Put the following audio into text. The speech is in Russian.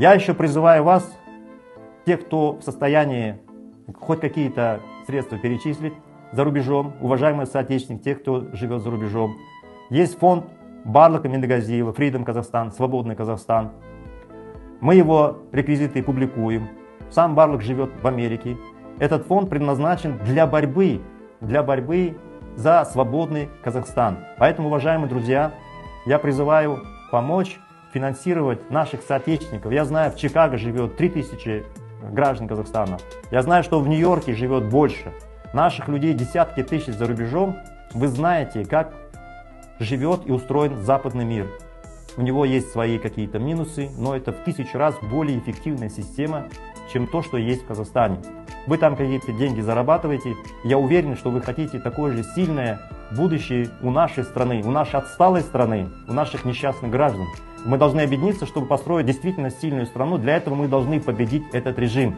Я еще призываю вас, тех, кто в состоянии хоть какие-то средства перечислить за рубежом, уважаемые соотечественники, тех, кто живет за рубежом. Есть фонд Барлока Миндагазиева, Freedom Казахстан, Свободный Казахстан. Мы его реквизиты публикуем. Сам Барлок живет в Америке. Этот фонд предназначен для борьбы, для борьбы за свободный Казахстан. Поэтому, уважаемые друзья, я призываю помочь финансировать наших соотечественников. Я знаю, в Чикаго живет 3000 граждан Казахстана. Я знаю, что в Нью-Йорке живет больше. Наших людей десятки тысяч за рубежом. Вы знаете, как живет и устроен западный мир. У него есть свои какие-то минусы, но это в тысячу раз более эффективная система, чем то, что есть в Казахстане. Вы там какие-то деньги зарабатываете. Я уверен, что вы хотите такое же сильное будущее у нашей страны, у нашей отсталой страны, у наших несчастных граждан. Мы должны объединиться, чтобы построить действительно сильную страну. Для этого мы должны победить этот режим.